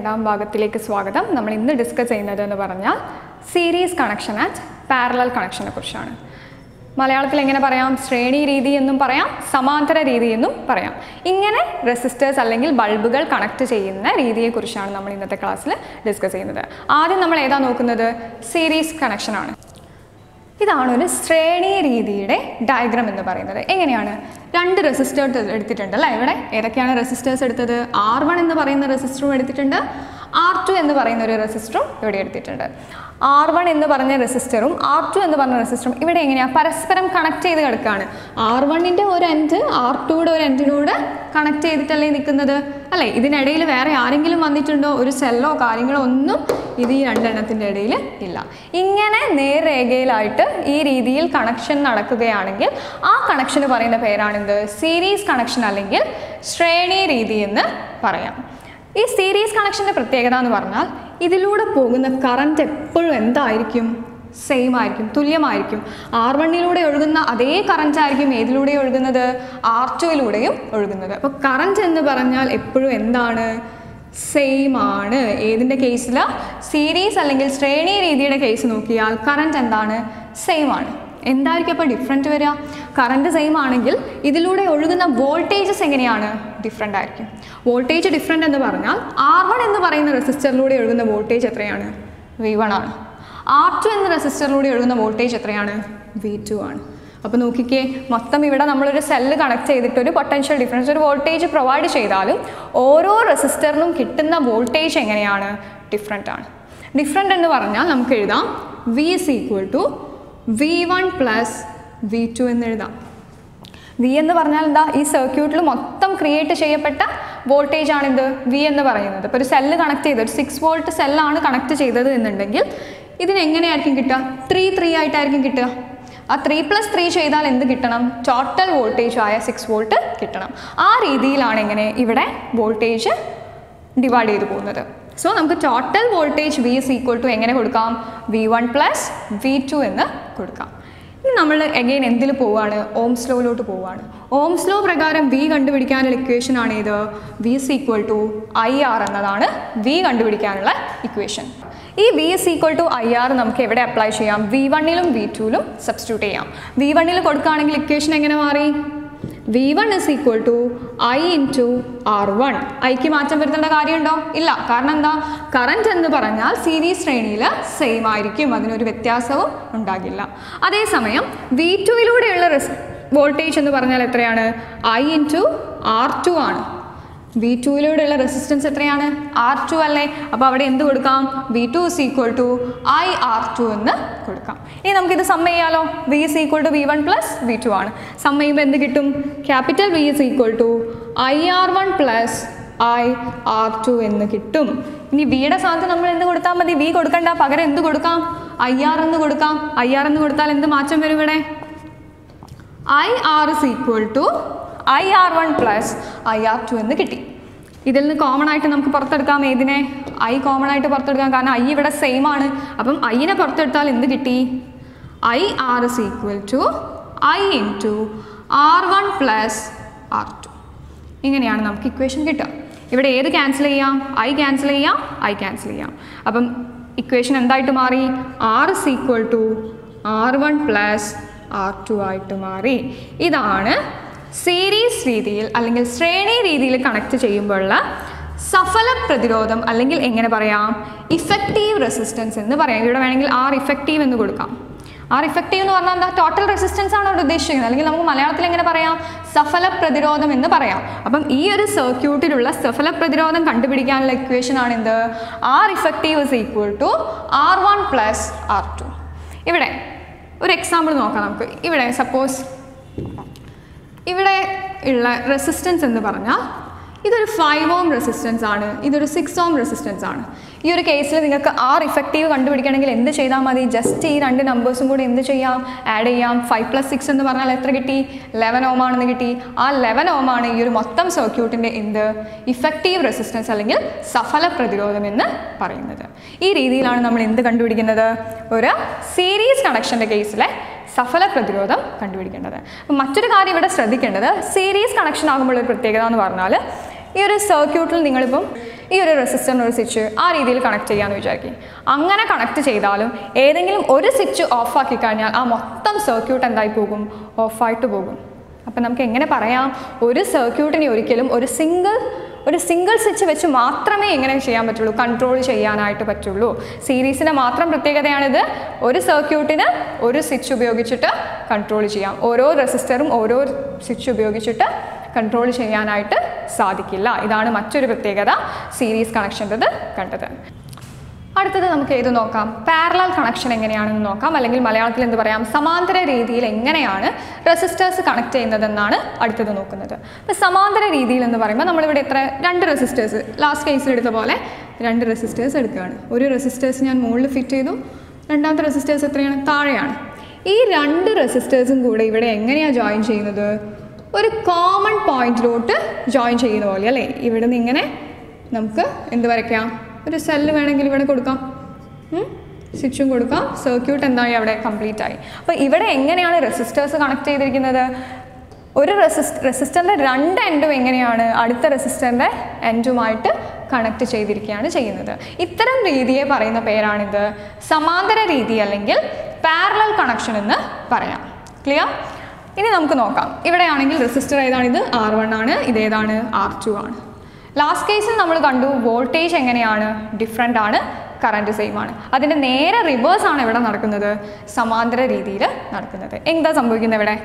രണ്ടാം ഭാഗത്തിലേക്ക് സ്വാഗതം. നമ്മൾ ഇന്ന് ഡിസ്കസ് ചെയ്യുന്നത് എന്ന് പറഞ്ഞാൽ സീരീസ് കണക്ഷൻ ആൻഡ് പാരലൽ കണക്ഷനെ കുറിച്ചാണ്. മലയാളത്തിൽ എങ്ങനെ പറയാം? ശ്രേണി രീതി എന്നും പറയാം സമാന്തര രീതി എന്നും പറയാം. ഇങ്ങനെ റെസിസ്റ്റേഴ്സ് അല്ലെങ്കിൽ ബൾബുകൾ കണക്ട് ചെയ്യുന്ന രീതിയെക്കുറിച്ചാണ് നമ്മൾ ഇന്നത്തെ ക്ലാസ്സിൽ ഡിസ്കസ് ചെയ്യുന്നത്. ആദ്യം നമ്മൾ ഏതാ നോക്കുന്നത്? സീരീസ് കണക്ഷനാണ് ഇതാണ് ഒരു ശ്രേണി രീതിയുടെ ഡയഗ്രാം എന്ന് പറയുന്നത്. എങ്ങനെയാണ്? രണ്ട് റെസിസ്റ്റേഴ്സ് എടുത്തിട്ടുണ്ട് അല്ലേ ഇവിടെ? ഏതൊക്കെയാണ് റെസിസ്റ്റേഴ്സ് എടുത്തത്? ആർ വൺ എന്ന് പറയുന്ന റെസിസ്റ്ററും എടുത്തിട്ടുണ്ട്. ആർ ടു എന്ന് പറയുന്ന ഒരു റെസിസ്റ്ററും ഇവിടെ എടുത്തിട്ടുണ്ട്. ആർ വൺ എന്ന് പറഞ്ഞ റെസിസ്റ്ററും ആർ ടു എന്ന് പറഞ്ഞ റെസിസ്റ്ററും ഇവിടെ എങ്ങനെയാണ് പരസ്പരം കണക്ട് ചെയ്ത് കിടക്കുകയാണ് ആർ വണ്ണിന്റെ ഒരു എൻഡ് ആർ ടുയുടെ ഒരു എൻഡിനോട് കണക്ട് ചെയ്തിട്ടല്ലേ നിൽക്കുന്നത്? അല്ലേ? ഇതിനിടയിൽ വേറെ ആരെങ്കിലും വന്നിട്ടുണ്ടോ? ഒരു സെല്ലോ കാര്യങ്ങളോ ഒന്നും ഇത് ഈ രണ്ടെണ്ണത്തിന്റെ ഇടയിൽ ഇല്ല. ഇങ്ങനെ നേർരേഖയിലായിട്ട് ഈ രീതിയിൽ കണക്ഷൻ നടക്കുകയാണെങ്കിൽ ആ കണക്ഷന് പറയുന്ന പേരാണെന്ത്? സീരീസ് കണക്ഷൻ അല്ലെങ്കിൽ ശ്രേണി രീതി എന്ന് പറയാം. ഈ സീരീസ് കണക്ഷന്റെ പ്രത്യേകത എന്ന് പറഞ്ഞാൽ ഇതിലൂടെ പോകുന്ന കറണ്ട് എപ്പോഴും എന്തായിരിക്കും? സെയിം ആയിരിക്കും തുല്യമായിരിക്കും. ആർ വണ്ണിലൂടെ ഒഴുകുന്ന അതേ കറണ്ട് ആയിരിക്കും ഏതിലൂടെ ഒഴുകുന്നത്? ആർ ടുയിലൂടെയും ഒഴുകുന്നത്. അപ്പോൾ കറണ്ട് എന്ന് പറഞ്ഞാൽ എപ്പോഴും എന്താണ്? സെയിം ആണ്. ഏതിന്റെ കേസിൽ സീരീസ് അല്ലെങ്കിൽ ശ്രേണി രീതിയുടെ കേസ് നോക്കിയാൽ കറണ്ട് എന്താണ്? സെയിം ആണ്. എന്തായിരിക്കും അപ്പോൾ ഡിഫറെന്റ് വരിക? കറണ്ട് സെയിം ആണെങ്കിൽ ഇതിലൂടെ ഒഴുകുന്ന വോൾട്ടേജസ് എങ്ങനെയാണ്? ഡിഫറെന്റ് ആയിരിക്കും. വോൾട്ടേജ് ഡിഫറെന്റ് എന്ന് പറഞ്ഞാൽ ആർ വൺ എന്ന് പറയുന്ന റെസിസ്റ്ററിലൂടെ ഒഴുകുന്ന വോൾട്ടേജ് എത്രയാണ്? വി വൺ ആണ്. ആർ ടു എന്ന റെസിസ്റ്ററിലൂടെ ഒഴുകുന്ന വോൾട്ടേജ് എത്രയാണ്? വി ടു ആണ്. അപ്പോൾ നോക്കിക്കേ മൊത്തം ഇവിടെ നമ്മളൊരു സെല്ല് കണക്ട് ചെയ്തിട്ട് ഒരു പൊട്ടൻഷ്യൽ ഡിഫറൻസ് ഒരു വോൾട്ടേജ് പ്രൊവൈഡ് ചെയ്താലും ഓരോ റെസിസ്റ്ററിനും കിട്ടുന്ന വോൾട്ടേജ് എങ്ങനെയാണ്? ഡിഫറെന്റ് ആണ്. ഡിഫറെന്റ് എന്ന് പറഞ്ഞാൽ നമുക്ക് എഴുതാം V is equal to V one plus V two എന്ന് എഴുതാം. വി എന്ന് പറഞ്ഞാൽ എന്താ? ഈ സർക്യൂട്ടിൽ മൊത്തം ക്രിയേറ്റ് ചെയ്യപ്പെട്ട വോൾട്ടേജ് ആണ് ഇത്. വി എന്ന് പറയുന്നത്. ഇപ്പോൾ ഒരു സെല്ല് കണക്ട് ചെയ്ത് ഒരു സിക്സ് വോൾട്ട് സെല്ലാണ് കണക്ട് ചെയ്തത് എന്നുണ്ടെങ്കിൽ ഇതിനെങ്ങനെയായിരിക്കും കിട്ടുക? ത്രീ ത്രീ ആയിട്ടായിരിക്കും കിട്ടുക. ആ ത്രീ പ്ലസ് ത്രീ ചെയ്താൽ എന്ത് കിട്ടണം? ടോട്ടൽ വോൾട്ടേജ് ആയ സിക്സ് വോൾട്ട് കിട്ടണം. ആ രീതിയിലാണ് എങ്ങനെ ഇവിടെ വോൾട്ടേജ് ഡിവൈഡ് ചെയ്തു പോകുന്നത്. സോ നമുക്ക് total voltage V is equal to എങ്ങനെ കൊടുക്കാം? V one plus V two എന്ന് കൊടുക്കാം. ഇനി നമ്മൾ എഗെയിൻ എന്തിൽ പോവുകയാണ് ഓം സ്ലോയിലോട്ട് പോവുകയാണ് ഓം സ്ലോ പ്രകാരം വി കണ്ടുപിടിക്കാനുള്ള ഇക്വേഷൻ ആണ് ഇത് V is equal to I R എന്നതാണ് വി കണ്ടുപിടിക്കാനുള്ള ഇക്വേഷൻ ഈ V is equal to I R നമുക്ക് എവിടെ അപ്ലൈ ചെയ്യാം? വി വണ്ണിലും വി ടുവിലും സബ്സ്റ്റിറ്റ്യൂട്ട് ചെയ്യാം. വി വണ്ണിൽ കൊടുക്കുകയാണെങ്കിൽ ഇക്വേഷൻ എങ്ങനെ മാറി? V one is equal to I into R one ഐക്ക് മാറ്റം വരുത്തേണ്ട കാര്യമുണ്ടോ? ഇല്ല. കാരണം എന്താ? കറണ്ട് എന്ന് പറഞ്ഞാൽ സീരീസ് ശ്രേണിയിൽ സെയിം ആയിരിക്കും. അതിനൊരു വ്യത്യാസവും ഉണ്ടാകില്ല. അതേസമയം വി ടുവിലൂടെയുള്ള റിസ് വോൾട്ടേജ് എന്ന് പറഞ്ഞാൽ എത്രയാണ്? ഐ ഇന്റു ആർ ടു ആണ്. വി ടുവിലൂടെയുള്ള റെസിസ്റ്റൻസ് എത്രയാണ്? ആർ ടു അല്ലേ? അപ്പോൾ അവിടെ എന്ത് കൊടുക്കാം? V two is equal to I R two എന്ന് കൊടുക്കാം. ഇനി നമുക്കിത് സമ്മ ചെയ്യാലോ? V is equal to V one plus V two ആണ്. സമ്മ ചെയ്യുമ്പോൾ എന്ത് കിട്ടും? Capital V is equal to I R one plus I R two എന്ന് കിട്ടും. ഇനി വിയുടെ സ്ഥാനത്ത് നമ്മൾ എന്ത് കൊടുത്താൽ മതി? വി കൊടുക്കണ്ട. പകരം എന്ത് കൊടുക്കാം? ഐ ആർ എന്ന് കൊടുക്കാം. ഐ ആർ എന്ന് കൊടുത്താൽ എന്ത് മാറ്റം വരും ഇവിടെ? I R is equal to I R one plus I R two എന്ന് കിട്ടി. ഇതിൽ നിന്ന് കോമൺ ആയിട്ട് നമുക്ക് പുറത്തെടുക്കാം. ഏതിനെ? ഐ കോമൺ ആയിട്ട് പുറത്തെടുക്കാം. കാരണം ഐ ഇവിടെ സെയിം ആണ്. അപ്പം ഐനെ പുറത്തെടുത്താൽ എന്ത് കിട്ടി? I R is equal to I into R one plus R two ഇങ്ങനെയാണ് നമുക്ക് ഇക്വേഷൻ കിട്ടുക. ഇവിടെ ഏത് ക്യാൻസൽ ചെയ്യാം? ഐ ക്യാൻസൽ ചെയ്യാം. ഐ ക്യാൻസൽ ചെയ്യാം. അപ്പം ഇക്വേഷൻ എന്തായിട്ട് മാറി? R is equal to R one plus R two ആയിട്ട് മാറി. ഇതാണ് സീരീസ് രീതിയിൽ അല്ലെങ്കിൽ ശ്രേണി രീതിയിൽ കണക്ട് ചെയ്യുമ്പോഴുള്ള സഫല പ്രതിരോധം അല്ലെങ്കിൽ എങ്ങനെ പറയാം ഇഫക്റ്റീവ് റെസിസ്റ്റൻസ് എന്ന് പറയാം. ഇവിടെ വേണമെങ്കിൽ ആർ ഇഫക്റ്റീവ് എന്ന് കൊടുക്കാം. ആർ ഇഫക്റ്റീവ് എന്ന് പറഞ്ഞാൽ എന്താ? ടോട്ടൽ റെസിസ്റ്റൻസ് ആണ് അവിടെ ഉദ്ദേശിക്കുന്നത്? അല്ലെങ്കിൽ നമുക്ക് മലയാളത്തിൽ എങ്ങനെ പറയാം? സഫല പ്രതിരോധം എന്ന് പറയാം. അപ്പം ഈ ഒരു സർക്യൂട്ടിലുള്ള സഫല പ്രതിരോധം കണ്ടുപിടിക്കാനുള്ള ഇക്വേഷൻ ആണ് എന്ത്? R effective is equal to R one plus R two ഇവിടെ ഒരു എക്സാമ്പിൾ നോക്കാം നമുക്ക്. ഇവിടെ സപ്പോസ് ഇവിടെ ഉള്ള റെസിസ്റ്റൻസ് എന്ന് പറഞ്ഞാൽ ഇതൊരു ഫൈവ് ഓം റെസിസ്റ്റൻസ് ആണ് ഇതൊരു സിക്സ് ഓം റെസിസ്റ്റൻസ് ആണ്. ഈ ഒരു കേസിൽ നിങ്ങൾക്ക് ആർ ഇഫക്റ്റീവ് കണ്ടുപിടിക്കണമെങ്കിൽ എന്ത് ചെയ്താൽ മതി? ജസ്റ്റ് ഈ രണ്ട് നമ്പേഴ്സും കൂടി എന്ത് ചെയ്യാം? ആഡ് ചെയ്യാം. ഫൈവ് പ്ലസ് സിക്സ് എന്ന് പറഞ്ഞാൽ എത്ര കിട്ടി? ലെവൻ ഓം ആണെന്ന് കിട്ടി. ആ ലെവൻ ഓം ആണ് ഈ ഒരു മൊത്തം സർക്യൂട്ടിന്റെ എന്ത്? ഇഫക്റ്റീവ് റെസിസ്റ്റൻസ് അല്ലെങ്കിൽ സഫല പ്രതിരോധം എന്ന് പറയുന്നത്. ഈ രീതിയിലാണ് നമ്മൾ എന്ത് കണ്ടുപിടിക്കുന്നത്? ഒരു സീരീസ് കണക്ഷന്റെ കേസിലെ സഫല പ്രതിരോധം കണ്ടുപിടിക്കേണ്ടത്. അപ്പം മറ്റൊരു കാര്യം ഇവിടെ ശ്രദ്ധിക്കേണ്ടത് സീരീസ് കണക്ഷൻ ആകുമ്പോൾ ഒരു പ്രത്യേകത എന്ന് പറഞ്ഞാൽ ഈ ഒരു സർക്യൂട്ടിൽ നിങ്ങളിപ്പം ഈ ഒരു റെസിസ്റ്ററിന് ഒരു സ്വിച്ച് ആ രീതിയിൽ കണക്ട് ചെയ്യാമെന്ന് വിചാരിക്കും. അങ്ങനെ കണക്ട് ചെയ്താലും ഏതെങ്കിലും ഒരു സ്വിച്ച് ഓഫ് ആക്കി കഴിഞ്ഞാൽ ആ മൊത്തം സർക്യൂട്ട് എന്തായി പോകും? ഓഫായിട്ട് പോകും. അപ്പം നമുക്ക് എങ്ങനെ പറയാം? ഒരു സർക്യൂട്ടിനെ ഒരിക്കലും ഒരു സിംഗിൾ ഒരു സിംഗിൾ സ്വിച്ച് വെച്ച് മാത്രമേ എങ്ങനെ ചെയ്യാൻ പറ്റുള്ളൂ കൺട്രോൾ ചെയ്യാനായിട്ട് പറ്റുള്ളൂ. സീരീസിന്റെ മാത്രം പ്രത്യേകതയാണിത്. ഒരു സർക്യൂട്ടിന് ഒരു സ്വിച്ച് ഉപയോഗിച്ചിട്ട് കൺട്രോൾ ചെയ്യാം. ഓരോ റെസിസ്റ്ററും ഓരോ സ്വിച്ച് ഉപയോഗിച്ചിട്ട് കൺട്രോൾ ചെയ്യാനായിട്ട് സാധിക്കില്ല. ഇതാണ് മറ്റൊരു പ്രത്യേകത. സീരീസ് കണക്ഷന്റെത് കണ്ടത്. അടുത്തത് നമുക്ക് ഏത് നോക്കാം. പാരലൽ കണക്ഷൻ എങ്ങനെയാണെന്ന് നോക്കാം. അല്ലെങ്കിൽ മലയാളത്തിൽ എന്ത് പറയാം? സമാന്തര രീതിയിൽ എങ്ങനെയാണ് റെസിസ്റ്റേഴ്സ് കണക്ട് ചെയ്യുന്നതെന്നാണ് അടുത്തത് നോക്കുന്നത്. സമാന്തര രീതിയിൽ എന്ന് പറയുമ്പോൾ നമ്മളിവിടെ എത്ര? രണ്ട് റെസിസ്റ്റേഴ്സ് ലാസ്റ്റ് കേസിൽ എടുത്ത പോലെ രണ്ട് റെസിസ്റ്റേഴ്സ് എടുക്കുകയാണ്. ഒരു റെസിസ്റ്റേഴ്സ് ഞാൻ മുകളിൽ ഫിറ്റ് ചെയ്തു. രണ്ടാമത്തെ റെസിസ്റ്റേഴ്സ് എത്രയാണ്? താഴെയാണ്. ഈ രണ്ട് റെസിസ്റ്റേഴ്സും കൂടെ ഇവിടെ എങ്ങനെയാണ് ജോയിൻ ചെയ്യുന്നത്? ഒരു കോമൺ പോയിന്റിലോട്ട് ജോയിൻ ചെയ്യുന്ന പോലെ അല്ലേ? ഇവിടെ നിന്ന് ഇങ്ങനെ നമുക്ക് എന്ത് വരയ്ക്കാം? ഒരു സെല്ല് വേണമെങ്കിൽ ഇവിടെ കൊടുക്കാം. സ്വിച്ചും കൊടുക്കാം. സർക്യൂട്ട് എന്തായി? അവിടെ കംപ്ലീറ്റ് ആയി. അപ്പോൾ ഇവിടെ എങ്ങനെയാണ് റെസിസ്റ്റേഴ്സ് കണക്ട് ചെയ്തിരിക്കുന്നത്? ഒരു റെസിസ് റെസിസ്റ്ററിന്റെ രണ്ട് എൻഡും എങ്ങനെയാണ്? അടുത്ത റെസിസ്റ്ററിന്റെ എൻഡുമായിട്ട് കണക്ട് ചെയ്തിരിക്കുകയാണ് ചെയ്യുന്നത്. ഇത്തരം രീതിയെ പറയുന്ന പേരാണിത്. സമാന്തര രീതി അല്ലെങ്കിൽ പാരലൽ കണക്ഷൻ എന്ന് പറയാം. ക്ലിയർ ഇനി നമുക്ക് നോക്കാം. ഇവിടെയാണെങ്കിൽ റെസിസ്റ്റർ ഏതാണിത്? ആർ വൺ ആണ്. ഇതേതാണ് ആർ ടു ആണ്. ലാസ്റ്റ് കേസിൽ നമ്മൾ കണ്ടു. വോൾട്ടേജ് എങ്ങനെയാണ്? ഡിഫറെന്റ് ആണ്. കറണ്ട് സെയിം ആണ്. അതിന്റെ നേരെ റിവേഴ്സ് ആണ് ഇവിടെ നടക്കുന്നത്. സമാന്തര രീതിയിൽ നടക്കുന്നത്. എന്താ സംഭവിക്കുന്നത് ഇവിടെ?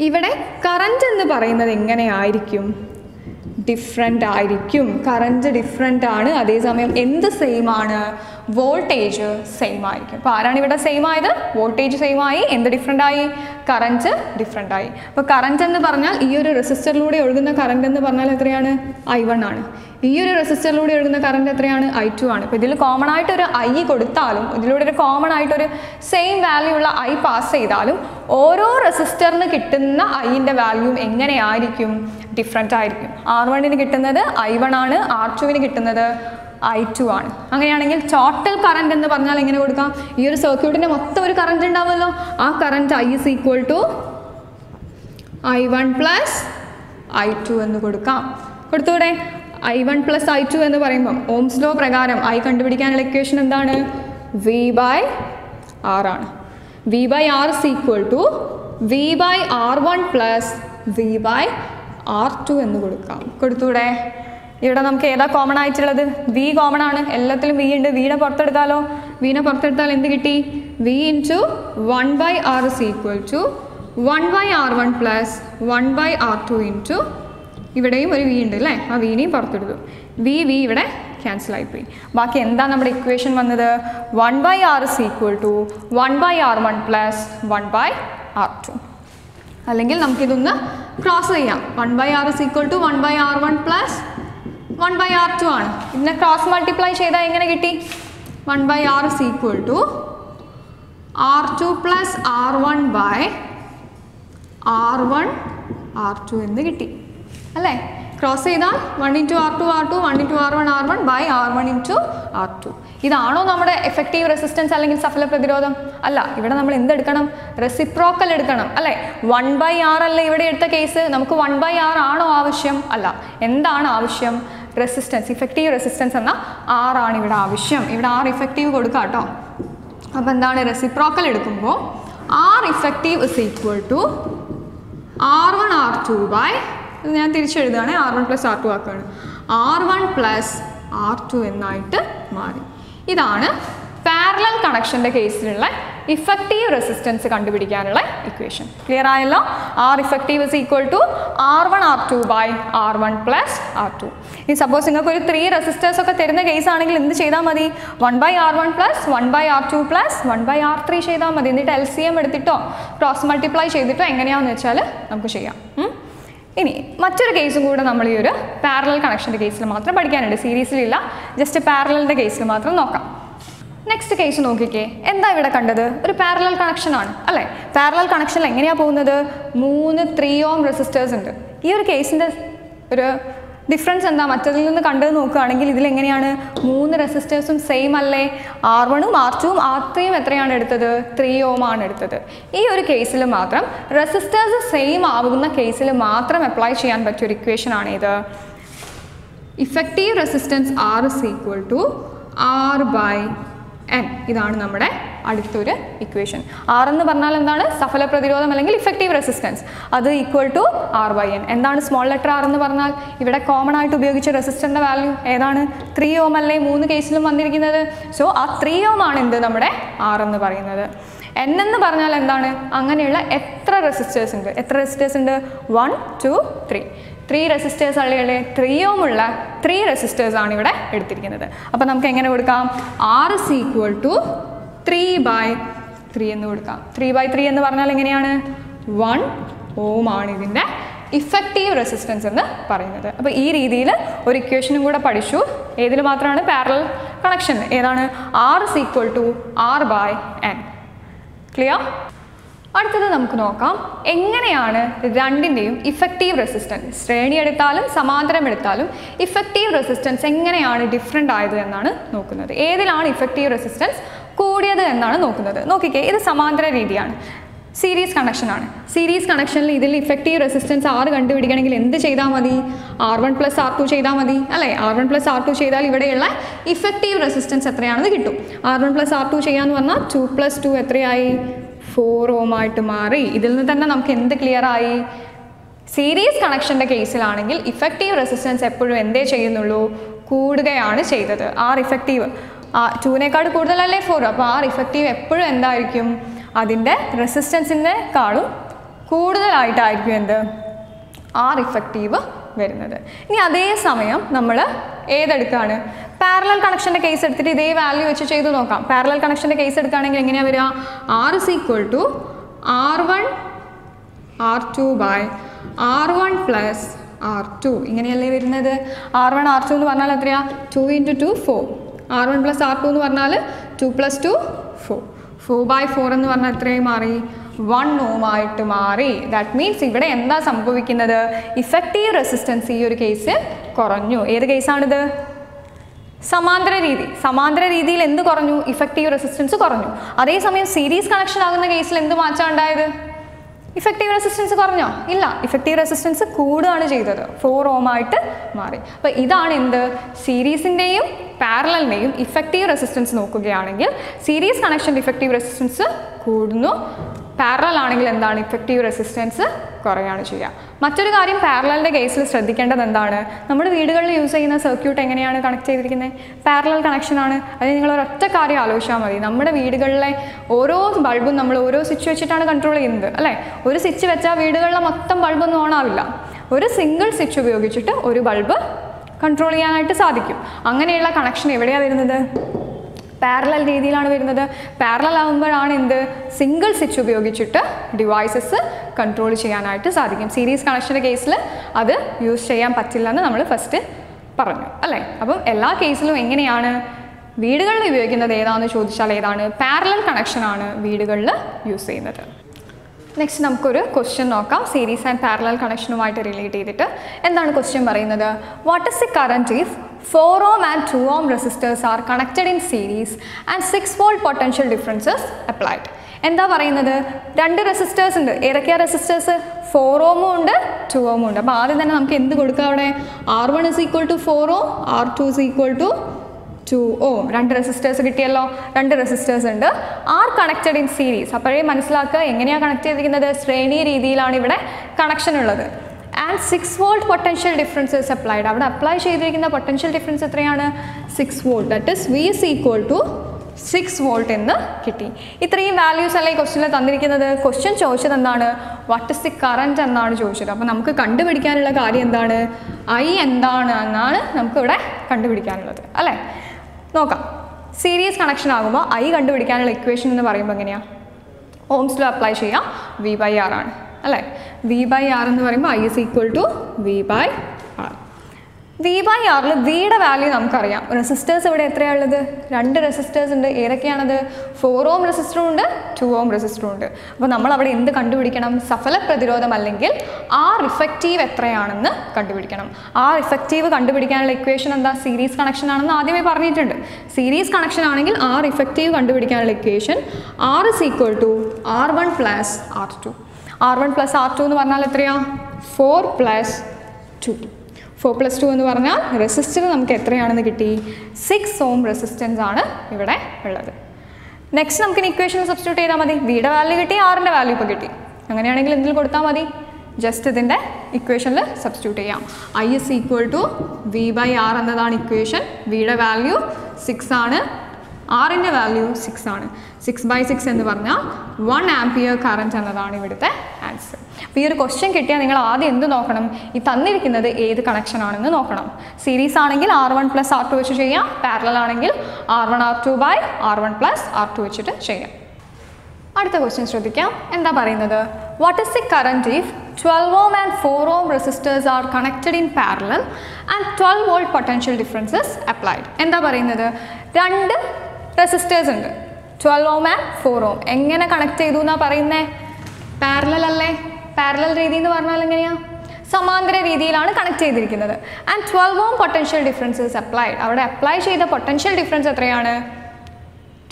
ഇവിടെ കറണ്ട് എന്ന് പറയുന്നത് എങ്ങനെയായിരിക്കും? ഡിഫറെന്റ് ആയിരിക്കും. കറണ്ട് ഡിഫറെന്റ് ആണ്. അതേസമയം എന്ത് സെയിം ആണ്? വോൾട്ടേജ് സെയിം ആയിരിക്കും. അപ്പോൾ ആരാണ് ഇവിടെ സെയിം ആയത്? വോൾട്ടേജ് സെയിം ആയി. എന്ത് ഡിഫറെന്റ് ആയി? കറണ്ട് ഡിഫറെന്റ് ആയി. അപ്പോൾ കറണ്ട് എന്ന് പറഞ്ഞാൽ ഈ ഒരു റെസിസ്റ്ററിലൂടെ ഒഴുകുന്ന കറണ്ട് എന്ന് പറഞ്ഞാൽ എത്രയാണ്? ഐ ആണ്. ഈ ഒരു റെസിസ്റ്ററിലൂടെ ഒഴുകുന്ന കറണ്ട് എത്രയാണ്? ഐ ആണ്. അപ്പോൾ ഇതിൽ കോമൺ ആയിട്ട് ഒരു ഐ കൊടുത്താലും ഇതിലൂടെ ഒരു കോമൺ ആയിട്ടൊരു സെയിം വാല്യൂ ഉള്ള ഐ പാസ് ചെയ്താലും ഓരോ റെസിസ്റ്ററിന് കിട്ടുന്ന ഐന്റെ വാല്യൂ എങ്ങനെയായിരിക്കും ഡിഫറെന്റ് ആയിരിക്കും. ആർ വണ്ണിന് കിട്ടുന്നത് ഐ വൺ ആണ് ആർ ടുവിന് കിട്ടുന്നത് ഐ ടു ആണ്. അങ്ങനെയാണെങ്കിൽ ടോട്ടൽ കറണ്ട് എന്ന് പറഞ്ഞാൽ എങ്ങനെ കൊടുക്കാം? ഈ ഒരു സർക്യൂട്ടിന്റെ മൊത്തം ഒരു കറണ്ട് ഉണ്ടാവുമല്ലോ. ആ current I is equal to I one plus I two എന്ന് കൊടുക്കാം. കൊടുത്തൂടെ I one plus I two എന്ന് പറയുമ്പം ഓംസ് ലോ പ്രകാരം ഐ കണ്ടുപിടിക്കാനുള്ള ഇക്വേഷൻ എന്താണ്? വി ബൈ ആർ ആണ്. V by R is equal to V by R one plus V by R two എന്ന് കൊടുക്കാം. കൊടുത്തൂടെ? ഇവിടെ നമുക്ക് ഏതാ കോമൺ ആയിട്ടുള്ളത്? വി കോമൺ ആണ്. എല്ലാത്തിലും വി ഉണ്ട്. വീനെ പുറത്തെടുത്താലോ? വീനെ പുറത്തെടുത്താൽ എന്ത് കിട്ടി? V into one by R is equal to one by R one plus one by R two into ഇവിടെയും ഒരു വി ഉണ്ട് അല്ലേ? ആ വീനെയും പുറത്തെടുത്തു. വി വി ഇവിടെ ക്യാൻസൽ ആയിപ്പോയി. ബാക്കി എന്താ നമ്മുടെ ഇക്വേഷൻ വന്നത്? One by R is equal to one by R one plus one by R two അല്ലെങ്കിൽ നമുക്കിതൊന്ന് ക്രോസ് ചെയ്യാം. One by R is equal to one by R one plus one by R two ആണ്. ഇതിനെ cross multiply ചെയ്താൽ എങ്ങനെ കിട്ടി? One by R is equal to R two plus R one by R one R two എന്ന് കിട്ടി. അല്ലേ? Cross ചെയ്താൽ one into R two R two one into R one R one by R one into R two ഇതാണോ നമ്മുടെ effective resistance അല്ലെങ്കിൽ സഫല പ്രതിരോധം? അല്ല ഇവിടെ നമ്മൾ എന്തെടുക്കണം? റെസിപ്രോക്കൽ എടുക്കണം. അല്ലേ? വൺ ബൈ ആർ അല്ലേ ഇവിടെ എടുത്ത കേസ് നമുക്ക് വൺ ബൈ ആർ ആണോ ആവശ്യം? അല്ല. എന്താണ് ആവശ്യം? റെസിസ്റ്റൻസ് ഇഫക്റ്റീവ് റെസിസ്റ്റൻസ് എന്ന ആർ ആണ് ഇവിടെ ആവശ്യം. ഇവിടെ ആർ ഇഫക്റ്റീവ് കൊടുക്കാം കേട്ടോ. അപ്പോൾ എന്താണ് റെസിപ്രോക്കൽ എടുക്കുമ്പോൾ R effective is equal to R one R two by ഇത് ഞാൻ തിരിച്ചെഴുതുകയാണെ R one plus R two ആക്കുകയാണ്. R one plus R two എന്നായിട്ട് മാറി. ഇതാണ് പാരലൽ കണക്ഷന്റെ കേസിലുള്ള ഇഫക്റ്റീവ് റെസിസ്റ്റൻസ് കണ്ടുപിടിക്കാനുള്ള ഇക്വേഷൻ. ക്ലിയർ ആയല്ലോ? R effective is equal to R one R two by R one plus R two. ഇനി സപ്പോസ് നിങ്ങൾക്ക് ഒരു ത്രീ റെസിസ്റ്റേഴ്സ് ഒക്കെ തരുന്ന കേസ് ആണെങ്കിൽ എന്ത് ചെയ്താൽ മതി? One by R one plus one by R two plus one by R three ചെയ്താൽ മതി. എന്നിട്ട് എൽ സി എം എടുത്തിട്ടോ? ക്രോസ് മൾട്ടിപ്ലൈ ചെയ്തിട്ടോ? എങ്ങനെയാണെന്ന് വെച്ചാൽ നമുക്ക് ചെയ്യാം? ഇനി മറ്റൊരു കേസും കൂടെ നമ്മൾ ഈ ഒരു പാരലൽ കണക്ഷന്റെ കേസിൽ മാത്രം പഠിക്കാനുണ്ട്. സീരീസിലില്ല. ജസ്റ്റ് പാരലലിന്റെ കേസിൽ മാത്രം നോക്കാം. നെക്സ്റ്റ് കേസ് നോക്കിക്കേ. എന്താ ഇവിടെ കണ്ടത്? ഒരു പാരലൽ കണക്ഷൻ ആണ് അല്ലേ? പാരലൽ കണക്ഷനിൽ എങ്ങനെയാണ് പോകുന്നത്? മൂന്ന് ത്രീ ഓം റെസിസ്റ്റേഴ്സ് ഉണ്ട്. ഈ ഒരു കേസിന്റെ ഒരു ഡിഫറൻസ് എന്താ? മറ്റതിൽ നിന്ന് കണ്ടത് നോക്കുകയാണെങ്കിൽ ഇതിൽ എങ്ങനെയാണ്? മൂന്ന് റെസിസ്റ്റേഴ്സും സെയിം അല്ലേ? ആർ വണ്ണും ആർ ടുവും ആർ ത്രീയും എത്രയാണ് എടുത്തത്? ത്രീ ഓം ആണ് എടുത്തത്. ഈ ഒരു കേസിൽ മാത്രം റെസിസ്റ്റേഴ്സ് സെയിം ആവുന്ന കേസിൽ മാത്രം അപ്ലൈ ചെയ്യാൻ പറ്റിയ ഒരു ഇക്വേഷൻ ആണ് ഇത്. Effective resistance R is equal to R by N ഇതാണ് നമ്മുടെ അടുത്തൊരു ഇക്വേഷൻ ആർ എന്ന് പറഞ്ഞാൽ എന്താണ്? സഫല പ്രതിരോധം അല്ലെങ്കിൽ ഇഫക്റ്റീവ് റെസിസ്റ്റൻസ് അത് equal to R by N എന്താണ് സ്മോൾ ലെറ്റർ ആർ എന്ന് പറഞ്ഞാൽ? ഇവിടെ കോമൺ ആയിട്ട് ഉപയോഗിച്ച റെസിസ്റ്ററിന്റെ വാല്യൂ ഏതാണ്? ത്രീ ഓം അല്ലേ? മൂന്ന് കേസിലും വന്നിരിക്കുന്നത്. സോ ആ ത്രീ ഓം ആണ് എന്ത്? നമ്മുടെ ആർ എന്ന് പറയുന്നത്. എൻ എന്ന് പറഞ്ഞാൽ എന്താണ്? അങ്ങനെയുള്ള എത്ര റെസിസ്റ്റേഴ്സ് ഉണ്ട്? എത്ര റെസിസ്റ്റേഴ്സ് ഉണ്ട്? One two three three resistors അല്ലെങ്കിൽ ഓമുള്ള ത്രീ റെസിസ്റ്റേഴ്സ് ആണ് ഇവിടെ എടുത്തിരിക്കുന്നത്. അപ്പോൾ നമുക്ക് എങ്ങനെ കൊടുക്കാം? R is equal to three by three എന്ന് കൊടുക്കാം. ത്രീ ബൈ ത്രീ എന്ന് പറഞ്ഞാൽ എങ്ങനെയാണ്? വൺ ഓം ആണ് ഇതിന്റെ ഇഫക്റ്റീവ് റെസിസ്റ്റൻസ് എന്ന് പറയുന്നത്. അപ്പോൾ ഈ രീതിയിൽ ഒരു ഇക്വേഷനും കൂടെ പഠിച്ചു. ഏതിൽ മാത്രമാണ്? പാരലൽ കണക്ഷൻ ഏതാണ്? R is equal to R by N clear അടുത്തത് നമുക്ക് നോക്കാം. എങ്ങനെയാണ് രണ്ടിന്റെയും ഇഫക്റ്റീവ് റെസിസ്റ്റൻസ് ശ്രേണി എടുത്താലും സമാന്തരം എടുത്താലും ഇഫക്റ്റീവ് റെസിസ്റ്റൻസ് എങ്ങനെയാണ് ഡിഫറെന്റ് ആയത് എന്നാണ് നോക്കുന്നത്. ഏതിലാണ് ഇഫക്റ്റീവ് റെസിസ്റ്റൻസ് കൂടിയത് എന്നാണ് നോക്കുന്നത്. നോക്കിക്കേ ഇത് സമാന്തര രീതിയാണ്. സീരീസ് കണക്ഷനാണ് സീരീസ് കണക്ഷനിൽ ഇതിൽ ഇഫക്റ്റീവ് റെസിസ്റ്റൻസ് ആറ് കണ്ടുപിടിക്കണമെങ്കിൽ എന്ത് ചെയ്താൽ മതി? R one plus R two ചെയ്താൽ മതി. അല്ലേ? R one plus R two ചെയ്താൽ ഇവിടെയുള്ള ഇഫക്റ്റീവ് റെസിസ്റ്റൻസ് എത്രയാണെന്ന് കിട്ടും. R one plus R two ചെയ്യാന്ന് പറഞ്ഞാൽ ടു പ്ലസ് ടു എത്രയായി? ഫോർ ഓം ആയിട്ട് മാറി. ഇതിൽ നിന്ന് തന്നെ നമുക്ക് എന്ത് ക്ലിയർ ആയി? സീരീസ് കണക്ഷന്റെ കേസിലാണെങ്കിൽ ഇഫക്റ്റീവ് റെസിസ്റ്റൻസ് എപ്പോഴും എന്തേ ചെയ്യുന്നുള്ളൂ? കൂടുകയാണ് ചെയ്തത്. ആർ ഇഫക്റ്റീവ് ആ ടൂവിനേക്കാൾ കൂടുതലല്ലേ ഫോർ അപ്പോൾ ആർ ഇഫക്റ്റീവ് എപ്പോഴും എന്തായിരിക്കും? അതിന്റെ റെസിസ്റ്റൻസിന്റെക്കാളും കൂടുതലായിട്ടായിരിക്കും എന്ത്? ആർ ഇഫക്റ്റീവ് വരുന്നത്. ഇനി അതേ സമയം നമ്മൾ ഏതെടുക്കുകയാണ് പാരലൽ കണക്ഷന്റെ കേസ് എടുത്തിട്ട് ഇതേ വാല്യൂ വെച്ച് ചെയ്ത് നോക്കാം. പാരലൽ കണക്ഷന്റെ കേസ് എടുക്കുകയാണെങ്കിൽ എങ്ങനെയാണ് വരിക? R is equal to R one R two by R one plus R two ഇങ്ങനെയല്ലേ വരുന്നത്? ആർ വൺ ആർ ടു എന്ന് പറഞ്ഞാൽ എത്രയാണ് two into two four R one plus R two എന്ന് പറഞ്ഞാൽ two plus two four four by four എന്ന് പറഞ്ഞാൽ എത്രയായി മാറി? വൺ ഓമായിട്ട് മാറി. ദാറ്റ് മീൻസ് ഇവിടെ എന്താ സംഭവിക്കുന്നത്? ഇഫക്റ്റീവ് റെസിസ്റ്റൻസ് ഈ ഒരു കേസ് കുറഞ്ഞു. ഏത് കേസാണിത് സമാന്തര രീതി. സമാന്തര രീതിയിൽ എന്ത് കുറഞ്ഞു? ഇഫക്റ്റീവ് റെസിസ്റ്റൻസ് കുറഞ്ഞു. അതേസമയം സീരീസ് കണക്ഷൻ ആകുന്ന കേസിൽ എന്ത് മാറ്റം ഉണ്ടായത്? ഇഫക്റ്റീവ് റെസിസ്റ്റൻസ് കുറഞ്ഞോ? ഇല്ല. ഇഫക്റ്റീവ് റെസിസ്റ്റൻസ് കൂടുകയാണ് ചെയ്തത്. ഫോർ ഓം ആയിട്ട് മാറി. അപ്പോൾ ഇതാണ് എന്ത്? സീരീസിന്റെയും പാരലലിന്റെയും ഇഫക്റ്റീവ് റെസിസ്റ്റൻസ് നോക്കുകയാണെങ്കിൽ സീരീസ് കണക്ഷന്റെ ഇഫക്റ്റീവ് റെസിസ്റ്റൻസ് കൂടുന്നു. പാരലൽ ആണെങ്കിൽ എന്താണ് ഇഫക്റ്റീവ് റെസിസ്റ്റൻസ് കുറയാണ് ചെയ്യുക. മറ്റൊരു കാര്യം പാരലലിന്റെ കേസിൽ ശ്രദ്ധിക്കേണ്ടത് എന്താണ്? നമ്മുടെ വീടുകളിൽ യൂസ് ചെയ്യുന്ന സർക്യൂട്ട് എങ്ങനെയാണ് കണക്ട് ചെയ്തിരിക്കുന്നത് പാരലൽ കണക്ഷനാണ് അത് നിങ്ങൾ ഒരൊറ്റ കാര്യം ആലോചിച്ചാൽ മതി. നമ്മുടെ വീടുകളിലെ ഓരോ ബൾബും നമ്മൾ ഓരോ സ്വിച്ച് വെച്ചിട്ടാണ് കൺട്രോൾ ചെയ്യുന്നത് അല്ലേ? ഒരു സ്വിച്ച് വെച്ചാൽ വീടുകളിലെ മൊത്തം ബൾബൊന്നും ഓണാവില്ല ഒരു സിംഗിൾ സ്വിച്ച് ഉപയോഗിച്ചിട്ട് ഒരു ബൾബ് കൺട്രോൾ ചെയ്യാനായിട്ട് സാധിക്കും. അങ്ങനെയുള്ള കണക്ഷൻ എവിടെയാണ് വരുന്നത്? പാരലൽ രീതിയിലാണ് വരുന്നത്. പാരലൽ ആകുമ്പോഴാണ് എന്ത്? സിംഗിൾ സ്വിച്ച് ഉപയോഗിച്ചിട്ട് ഡിവൈസസ് കൺട്രോൾ ചെയ്യാനായിട്ട് സാധിക്കും. സീരീസ് കണക്ഷന്റെ കേസിൽ അത് യൂസ് ചെയ്യാൻ പറ്റില്ലെന്ന് നമ്മൾ ഫസ്റ്റ് പറഞ്ഞു അല്ലേ? അപ്പം എല്ലാ കേസിലും എങ്ങനെയാണ്? വീടുകളിൽ ഉപയോഗിക്കുന്നത് ഏതാണെന്ന് ചോദിച്ചാൽ ഏതാണ്? പാരലൽ കണക്ഷനാണ് വീടുകളിൽ യൂസ് ചെയ്യുന്നത്. നെക്സ്റ്റ് നമുക്കൊരു ക്വസ്റ്റ്യൻ നോക്കാം. സീരീസ് ആൻഡ് പാരലൽ കണക്ഷനുമായിട്ട് റിലേറ്റ് ചെയ്തിട്ട് എന്താണ് ക്വസ്റ്റ്യൻ പറയുന്നത്? What is the current is 4 ohm and 2 ohm resistors are connected in series and 6 volt potential differences applied. എന്താ പറയുന്നത്? രണ്ട് റെസിസ്റ്റേഴ്സ് ഉണ്ട്. ഏതൊക്കെയാ റെസിസ്റ്റേഴ്സ് ഫോർ ഓമും ഉണ്ട് ടു ഓമും ഉണ്ട്. അപ്പോൾ ആദ്യം തന്നെ നമുക്ക് എന്ത് കൊടുക്കാം അവിടെ? R one is equal to four ohm R two is equal to two ohm രണ്ട് റെസിസ്റ്റേഴ്സ് കിട്ടിയല്ലോ? രണ്ട് റെസിസ്റ്റേഴ്സ് ഉണ്ട്. ആർ കണക്റ്റഡ് ഇൻ സീരീസ് അപ്പോഴേ മനസ്സിലാക്കുക എങ്ങനെയാണ് കണക്ട് ചെയ്തിരിക്കുന്നത്? ശ്രേണി രീതിയിലാണ് ഇവിടെ കണക്ഷൻ ഉള്ളത്. And six volt potential differences applied അവിടെ അപ്ലൈ ചെയ്തിരിക്കുന്ന പൊട്ടൻഷ്യൽ ഡിഫറൻസ് എത്രയാണ്? Six volt that is V is equal to six volt എന്ന് കിട്ടി. ഇത്രയും വാല്യൂസ് അല്ലെങ്കിൽ ഈ ക്വസ്റ്റ്യനിൽ തന്നിരിക്കുന്നത്? ക്വസ്റ്റ്യൻ ചോദിച്ചത് എന്താണ്? വാട്ട് ഇസ് ദി കറന്റ് എന്നാണ് ചോദിച്ചത്. അപ്പോൾ നമുക്ക് കണ്ടുപിടിക്കാനുള്ള കാര്യം എന്താണ്? ഐ എന്താണ് എന്നാണ് നമുക്കിവിടെ കണ്ടുപിടിക്കാനുള്ളത്. അല്ലേ? നോക്കാം. സീരീസ് കണക്ഷൻ ആകുമ്പോൾ ഐ കണ്ടുപിടിക്കാനുള്ള ഇക്വേഷൻ എന്ന് പറയുമ്പോൾ എങ്ങനെയാണ് ഓംസ് ലോ അപ്ലൈ ചെയ്യാം. വി ബൈ ആർ ആണ്. അല്ലേ? വി ബൈ ആർ എന്ന് പറയുമ്പോൾ I is equal to V by R V by ആറിൽ വിയുടെ വാല്യൂ നമുക്കറിയാം. റെസിസ്റ്റേഴ്സ് ഇവിടെ എത്രയാണുള്ളത് രണ്ട് റെസിസ്റ്റേഴ്സ് ഉണ്ട്. ഏതൊക്കെയാണത്? ഫോർ ഓം റെസിസ്റ്ററും ഉണ്ട് ടു ഓം റെസിസ്റ്ററും ഉണ്ട്. അപ്പോൾ നമ്മൾ അവിടെ എന്ത് കണ്ടുപിടിക്കണം? സഫല പ്രതിരോധം അല്ലെങ്കിൽ ആർ ഇഫക്റ്റീവ് എത്രയാണെന്ന് കണ്ടുപിടിക്കണം. ആർ ഇഫക്റ്റീവ് കണ്ടുപിടിക്കാനുള്ള ഇക്വേഷൻ എന്താ? സീരീസ് കണക്ഷൻ ആണെന്ന് ആദ്യമേ പറഞ്ഞിട്ടുണ്ട്. സീരീസ് കണക്ഷൻ ആണെങ്കിൽ ആർ ഇഫക്റ്റീവ് കണ്ടുപിടിക്കാനുള്ള equation R is equal to R one plus R two R one plus R two എന്ന് പറഞ്ഞാൽ എത്രയാ? Four plus two four plus two എന്ന് പറഞ്ഞാൽ റെസിസ്റ്റർ നമുക്ക് എത്രയാണെന്ന് കിട്ടി? സിക്സ് ഓം റെസിസ്റ്റൻസ് ആണ് ഇവിടെ ഉള്ളത്. നെക്സ്റ്റ് നമുക്ക് ഇക്വേഷൻ സബ്സ്റ്റിറ്റ്യൂട്ട് ചെയ്താൽ മതി. വിയുടെ വാല്യൂ കിട്ടി ആറിന്റെ വാല്യൂ ഇപ്പോൾ കിട്ടി. അങ്ങനെയാണെങ്കിൽ എന്തിൽ കൊടുത്താൽ മതി? ജസ്റ്റ് ഇതിന്റെ ഇക്വേഷനിൽ സബ്സ്റ്റിറ്റ്യൂട്ട് ചെയ്യാം. I is equal to V by R എന്നതാണ് ഇക്വേഷൻ വിയുടെ വാല്യൂ സിക്സ് ആണ്. ആറിന്റെ വാല്യൂ സിക്സ് ആണ്. സിക്സ് ബൈ സിക്സ് എന്ന് പറഞ്ഞാൽ വൺ ആംപിയർ കറന്റ് എന്നതാണ് ഇവിടുത്തെ ആൻസർ അപ്പോൾ ഈ ഒരു ക്വസ്റ്റ്യൻ കിട്ടിയാൽ നിങ്ങൾ ആദ്യം എന്ത് നോക്കണം? ഈ തന്നിരിക്കുന്നത് ഏത് കണക്ഷൻ ആണെന്ന് നോക്കണം. സീരീസ് ആണെങ്കിൽ R one plus R two വെച്ച് ചെയ്യാം. പാരലൽ ആണെങ്കിൽ R one R two by R one plus R two വെച്ചിട്ട് ചെയ്യാം. അടുത്ത ക്വസ്റ്റ്യൻ ശ്രദ്ധിക്കാം. എന്താ പറയുന്നത്? What is the current if twelve ohm and four ohm resistors are connected in parallel and twelve volt potential differences applied എന്താ പറയുന്നത്? രണ്ട് resistors ഉണ്ട്. Twelve ohm and four ohm എങ്ങനെ കണക്ട് ചെയ്തു എന്നാ പറയുന്നേ? പാരലൽ അല്ലേ? പാരലൽ രീതി എന്ന് പറഞ്ഞാൽ എങ്ങനെയാ? സമാന്തര രീതിയിലാണ് കണക്ട് ചെയ്തിരിക്കുന്നത്. And twelve ohm potential differences applied അവിടെ അപ്ലൈ ചെയ്ത പൊട്ടൻഷ്യൽ ഡിഫറൻസ് എത്രയാണ്?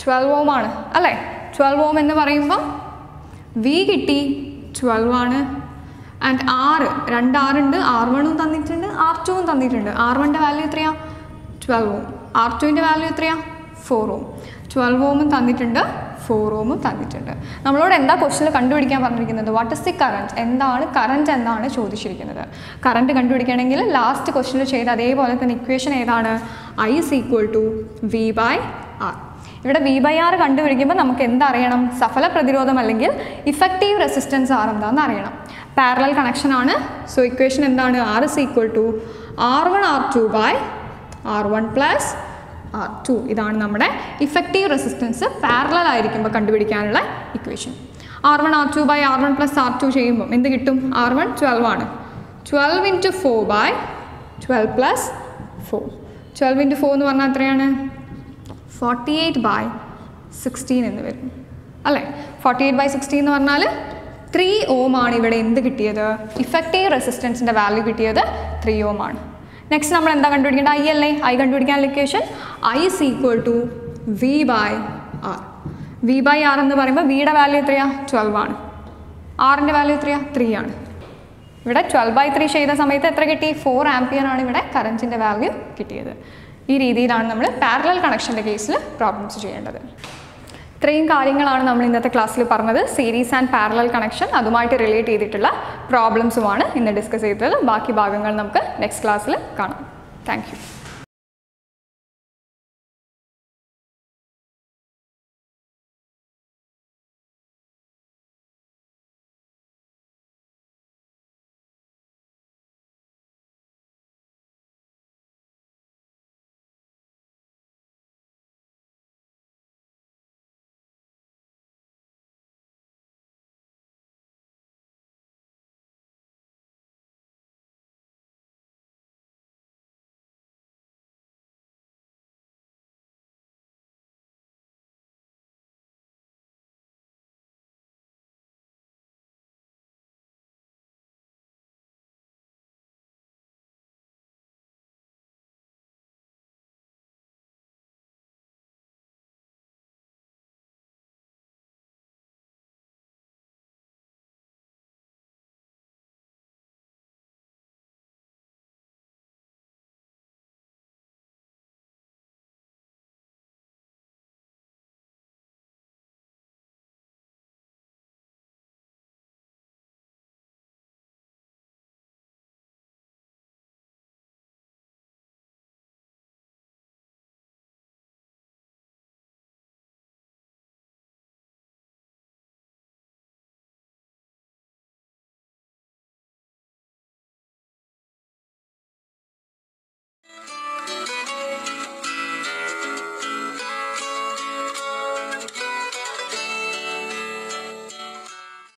ട്വൽവ് ഓം ആണ്. അല്ലേ? ട്വൽവ് ഓം എന്ന് പറയുമ്പോൾ വി കിട്ടി ട്വൽവ് ആണ്. ആൻഡ് ആറ് രണ്ട് ആറുണ്ട് ആർ വണ്ണും തന്നിട്ടുണ്ട്. ആർ ടുവും തന്നിട്ടുണ്ട്. ആർ വണ്ണിന്റെ വാല്യൂ എത്രയാണ് ട്വൽവ് ഓം ആർ ടുവിന്റെ വാല്യൂ എത്രയാ? Four ohm. ട്വൽവ് ഓമും തന്നിട്ടുണ്ട് ഫോർ ഓമും തന്നിട്ടുണ്ട്. നമ്മളോട് എന്താ ക്വസ്റ്റിൽ കണ്ടുപിടിക്കാൻ പറഞ്ഞിരിക്കുന്നത്? വാട്ട് ഇസ് ദി കറണ്ട് എന്താണ് കറണ്ട് എന്നാണ് ചോദിച്ചിരിക്കുന്നത്. കറണ്ട് കണ്ടുപിടിക്കണമെങ്കിൽ ലാസ്റ്റ് ക്വസ്റ്റിൽ ചെയ്ത അതേപോലെ തന്നെ ഇക്വേഷൻ ഏതാണ്? I is equal to V by R ഇവിടെ വി ബൈ ആർ കണ്ടുപിടിക്കുമ്പോൾ നമുക്ക് എന്തറിയണം സഫല പ്രതിരോധം അല്ലെങ്കിൽ ഇഫക്റ്റീവ് റെസിസ്റ്റൻസ് ആർ എന്താണെന്ന് അറിയണം. പാരലൽ കണക്ഷൻ ആണ്. സോ ഇക്വേഷൻ എന്താണ്? R is equal to R one R two by R one plus R two ഇതാണ് നമ്മുടെ ഇഫക്റ്റീവ് റെസിസ്റ്റൻസ് പാരലൽ ആയിരിക്കുമ്പോൾ കണ്ടുപിടിക്കാനുള്ള equation R one R two by R one plus R two ചെയ്യുമ്പോൾ എന്ത് കിട്ടും? R one twelve ആണ്. Twelve into four by twelve plus four twelve into four എന്ന് പറഞ്ഞാൽ എത്രയാണ്? ഫോർട്ടി എയ്റ്റ് ബൈ സിക്സ്റ്റീൻ എന്ന് വരും. അല്ലേ? ഫോർട്ടി എയ്റ്റ് ബൈ സിക്സ്റ്റീൻ എന്ന് പറഞ്ഞാൽ ത്രീ ഓം ആണ് ഇവിടെ എന്ത് കിട്ടിയത്? ഇഫക്റ്റീവ് റെസിസ്റ്റൻസിന്റെ വാല്യൂ കിട്ടിയത് ത്രീ ഓം ആണ്. നെക്സ്റ്റ് നമ്മൾ എന്താ കണ്ടുപിടിക്കേണ്ടത്? ഐ അല്ലേ? ഐ കണ്ടുപിടിക്കാൻ location I is equal to V by R V by R എന്ന് പറയുമ്പോൾ വിയുടെ വാല്യൂ എത്രയാ? ട്വൽവ് ആണ്. ആറിന്റെ വാല്യൂ എത്രയാ? ത്രീ ആണ്. ഇവിടെ ട്വൽവ് ബൈ ത്രീ ചെയ്ത സമയത്ത് എത്ര കിട്ടി? ഫോർ ആംപിയർ ആണ് ഇവിടെ കറന്റിന്റെ വാല്യൂ കിട്ടിയത്. ഈ രീതിയിലാണ് നമ്മൾ പാരലൽ കണക്ഷന്റെ കേസിൽ പ്രോബ്ലംസ് ചെയ്യേണ്ടത്. ഇത്രയും കാര്യങ്ങളാണ് നമ്മൾ ഇന്നത്തെ ക്ലാസ്സിൽ പറഞ്ഞത്. സീരീസ് ആൻഡ് പാരലൽ കണക്ഷൻ അതുമായിട്ട് റിലേറ്റ് ചെയ്തിട്ടുള്ള പ്രോബ്ലംസുമാണ് ഇന്ന് ഡിസ്കസ് ചെയ്തത് ബാക്കി ഭാഗങ്ങൾ നമുക്ക് നെക്സ്റ്റ് ക്ലാസ്സിൽ കാണാം. താങ്ക്